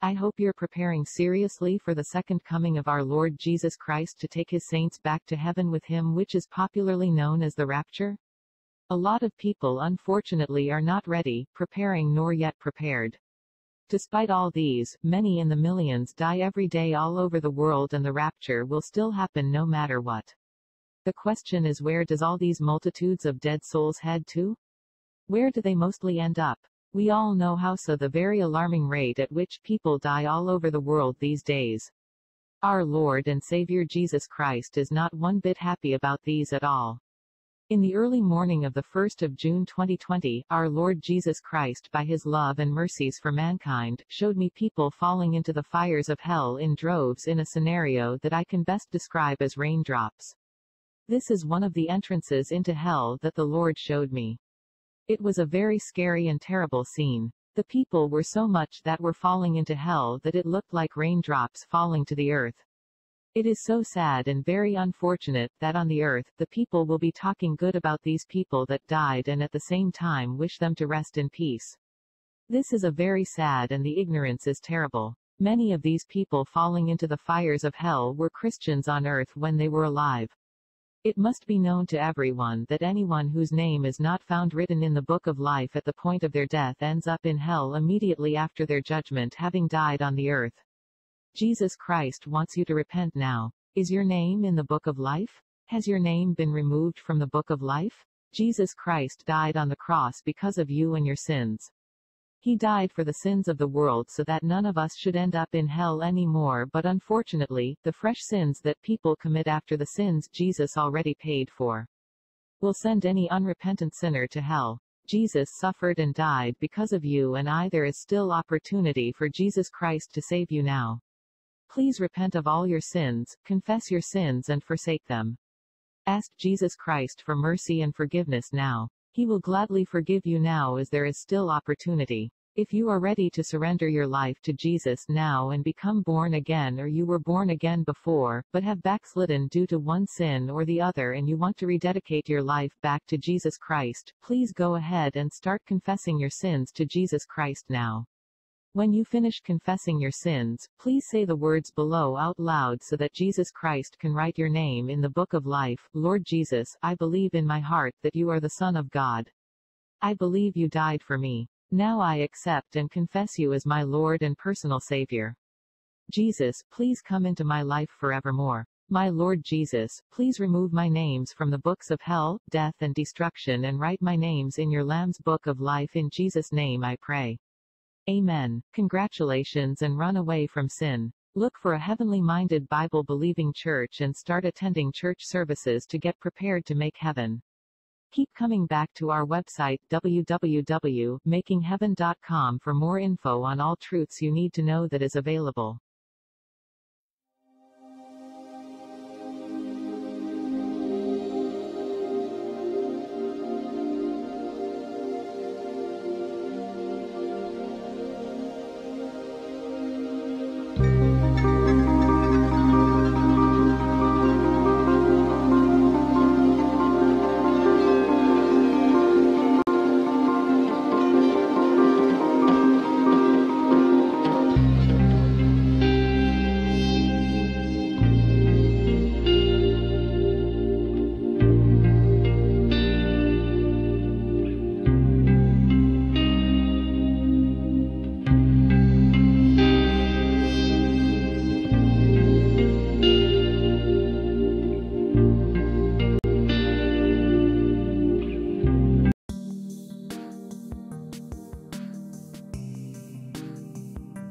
I hope you're preparing seriously for the second coming of our Lord Jesus Christ to take his saints back to heaven with him, which is popularly known as the rapture. A lot of people unfortunately are not ready, preparing nor yet prepared. Despite all these, many in the millions die every day all over the world and the rapture will still happen no matter what. The question is where does all these multitudes of dead souls head to? Where do they mostly end up? We all know how so the very alarming rate at which people die all over the world these days. Our Lord and Savior Jesus Christ is not one bit happy about these at all. In the early morning of the 1st of June 2020, our Lord Jesus Christ by his love and mercies for mankind, showed me people falling into the fires of hell in droves in a scenario that I can best describe as raindrops. This is one of the entrances into hell that the Lord showed me. It was a very scary and terrible scene. The people were so much that were falling into hell that it looked like raindrops falling to the earth. It is so sad and very unfortunate that on the earth, the people will be talking good about these people that died and at the same time wish them to rest in peace. This is a very sad and the ignorance is terrible. Many of these people falling into the fires of hell were Christians on earth when they were alive. It must be known to everyone that anyone whose name is not found written in the book of life at the point of their death ends up in hell immediately after their judgment having died on the earth. Jesus Christ wants you to repent now. Is your name in the book of life? Has your name been removed from the book of life? Jesus Christ died on the cross because of you and your sins. He died for the sins of the world so that none of us should end up in hell anymore but unfortunately, the fresh sins that people commit after the sins Jesus already paid for will send any unrepentant sinner to hell. Jesus suffered and died because of you and I there is still opportunity for Jesus Christ to save you now. Please repent of all your sins, confess your sins and forsake them. Ask Jesus Christ for mercy and forgiveness now. He will gladly forgive you now as there is still opportunity. If you are ready to surrender your life to Jesus now and become born again or you were born again before, but have backslidden due to one sin or the other and you want to rededicate your life back to Jesus Christ, please go ahead and start confessing your sins to Jesus Christ now. When you finish confessing your sins, please say the words below out loud so that Jesus Christ can write your name in the book of life. Lord Jesus, I believe in my heart that you are the Son of God. I believe you died for me. Now I accept and confess you as my Lord and personal Savior. Jesus, please come into my life forevermore. My Lord Jesus, please remove my names from the books of hell, death and destruction and write my names in your Lamb's book of life in Jesus' name I pray. Amen. Congratulations and run away from sin. Look for a heavenly minded Bible believing church and start attending church services to get prepared to make heaven. Keep coming back to our website www.makingheaven.com for more info on all truths you need to know that is available.